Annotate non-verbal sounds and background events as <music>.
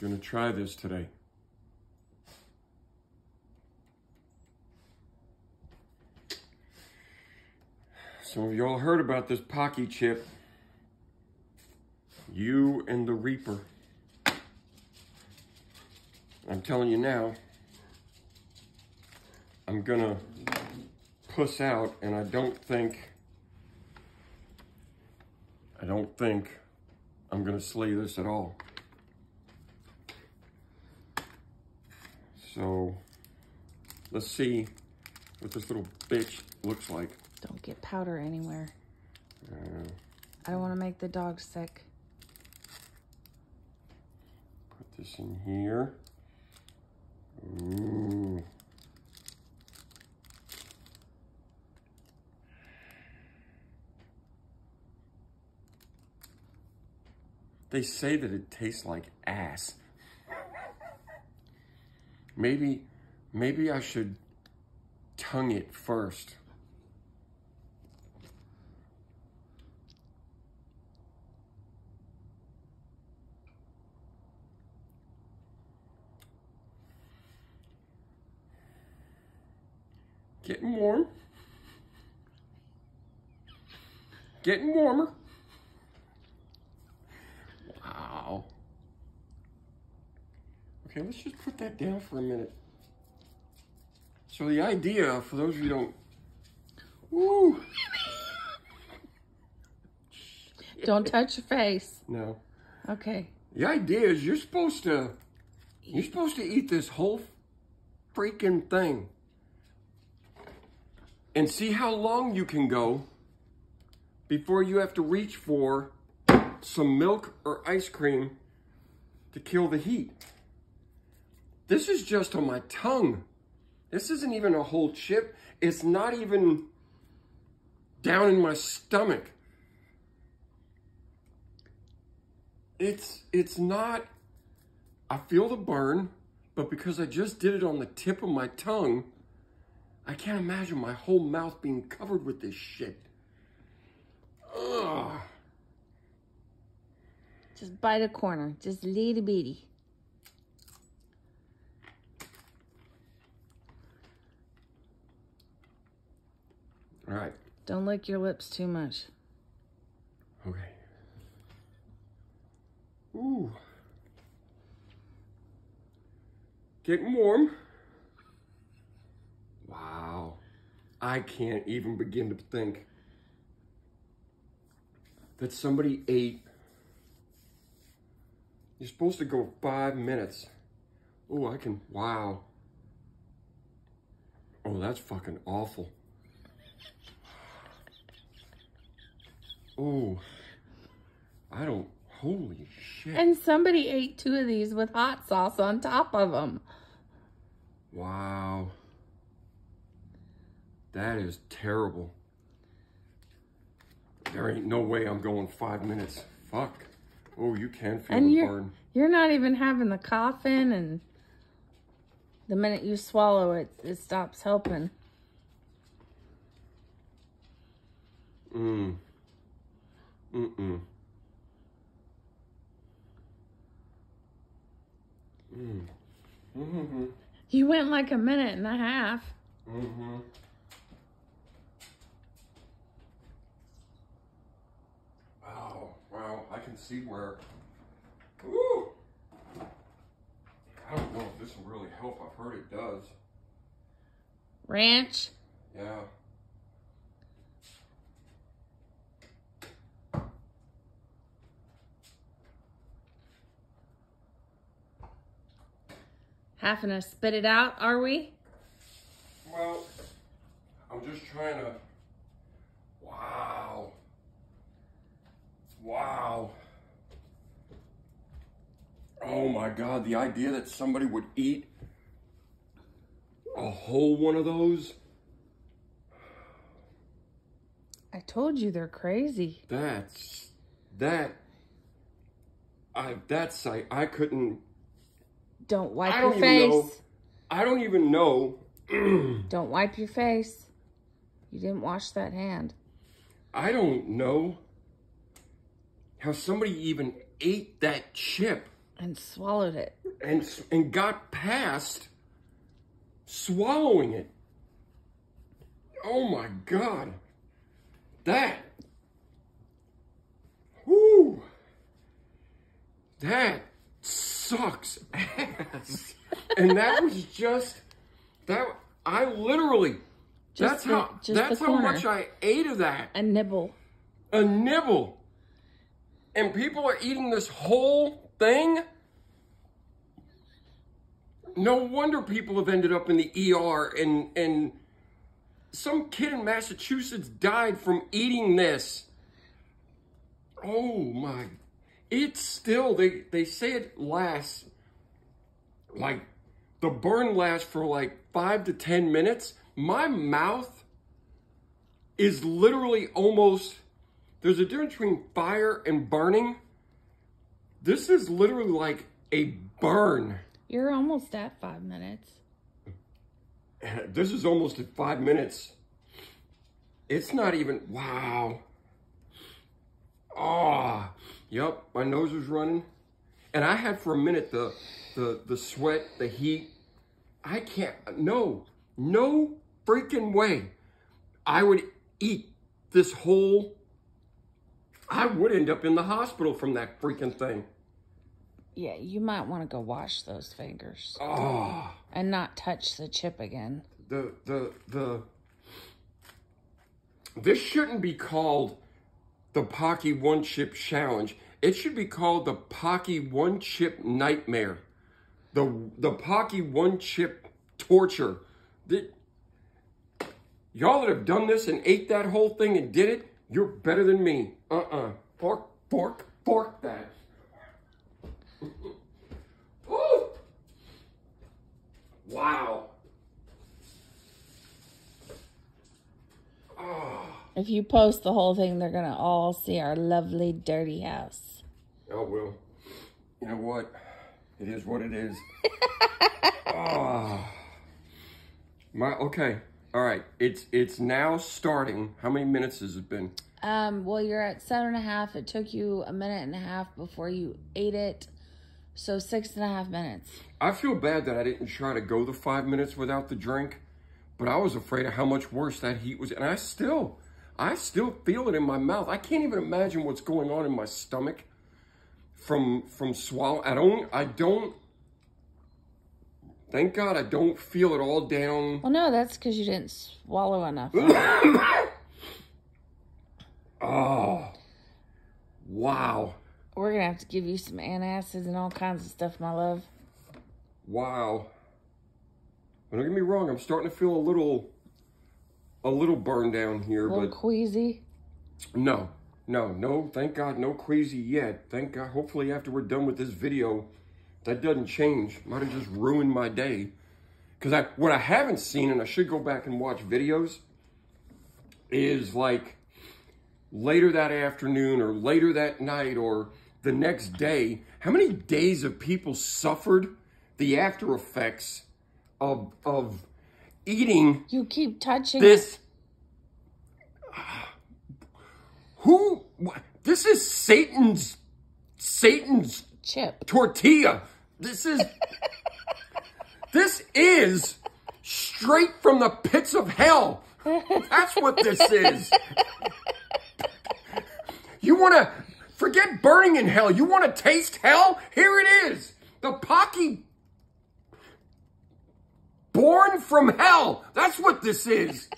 Gonna try this today. Some of y'all heard about this Paqui chip. You and the Reaper. I'm telling you now, I'm gonna puss out and I don't think, I don't think I'm gonna slay this at all. So let's see what this little bitch looks like. Don't get powder anywhere. Uh, I don't want to make the dog sick. put this in here. Ooh. They say that it tastes like ass. Maybe, maybe I should tongue it first. Getting warm. Getting warmer. Wow. Okay, let's just put that down for a minute. So the idea, for those of you who don't, woo, <laughs> Don't touch your face. no. Okay. The idea is you're supposed to, you're supposed to eat this whole freaking thing. And see how long you can go before you have to reach for some milk or ice cream to kill the heat. This is just on my tongue. This isn't even a whole chip. It's not even down in my stomach. It's it's not I feel the burn, but because I just did it on the tip of my tongue, I can't imagine my whole mouth being covered with this shit. Ugh. Just bite a corner. Just little bitty. All right. Don't lick your lips too much. Okay. Ooh. Getting warm. Wow. I can't even begin to think that somebody ate. You're supposed to go five minutes. Oh, I can. Wow. Oh, that's fucking awful. Oh, I don't. Holy shit. And somebody ate two of these with hot sauce on top of them. Wow. That is terrible. There ain't no way I'm going five minutes. Fuck. Oh, you can feel And the you're burn. you're not even having the coughing and the minute you swallow it, it stops helping. Mm. Mm-mm. Mm. Mm-hmm. You went like a minute and a half. Mm-hmm. Oh, wow. I can see where. Woo! I don't know if this will really help. I've heard it does. Ranch. Yeah. Having to spit it out, are we? Well, I'm just trying to. Wow. Wow. Oh my God, the idea that somebody would eat a whole one of those, I told you they're crazy. that's, that, I, that's, I, I couldn't, Don't wipe I your don't even know. face. I don't even know. <clears throat> Don't wipe your face. You didn't wash that hand. I don't know how somebody even ate that chip. And swallowed it. and and got past swallowing it. Oh my god. That. Whoo. That sucks ass. and that was just that I literally Just that's the- how just that's how much I ate of that A nibble. a nibble. And people are eating this whole thing. No wonder people have ended up in the ER and and some kid in Massachusetts died from eating this. Oh my. It's still they they say it lasts like the burn lasts for like 5 to 10 minutes. My mouth is literally almost there's a difference between fire and burning. This is literally like a burn. You're almost at five minutes. <laughs> This is almost at five minutes. It's not even, wow. Ah, yep, my nose was running. And I had for a minute the, the, the sweat, the heat. I can't, no, no freaking way. I would eat this whole, I would end up in the hospital from that freaking thing. Yeah, you might want to go wash those fingers Oh. and not touch the chip again. the the the this shouldn't be called the Paqui One Chip Challenge. It should be called the Paqui One Chip Nightmare. The the Paqui One Chip Torture. Y'all that have done this and ate that whole thing and did it, you're better than me. Uh-uh. Fork, fork, fork that. Ooh. Wow. If you post the whole thing, they're going to all see our lovely dirty house. Oh well. You know what? It is what it is. <laughs> Ah. My okay. All right. It's it's now starting. How many minutes has it been? Um, well, you're at seven and a half. It took you a minute and a half before you ate it. So six and a half minutes. I feel bad that I didn't try to go the five minutes without the drink, but I was afraid of how much worse that heat was, and I still, I still feel it in my mouth. I can't even imagine what's going on in my stomach from from swallow. I don't, I don't. Thank God I don't feel it all down. Well, no, that's because you didn't swallow enough. Oh, <coughs> wow, We're going to have to give you some antacids and all kinds of stuff, my love. wow. Don't get me wrong. I'm starting to feel a little, a little burned down here, but queasy. No, no, no, thank God, no crazy yet. Thank God, hopefully after we're done with this video, that doesn't change. Might have just ruined my day. Because I, what I haven't seen, and I should go back and watch videos, is like later that afternoon or later that night or the next day, how many days of people suffered the after effects of, of eating You keep touching. this <sighs> who this is satan's satan's chip. tortilla. This is <laughs> this is straight from the pits of hell. That's what this is. <laughs> You want to forget burning in hell. You want to taste hell? Here it is. The Paqui from hell. That's what this is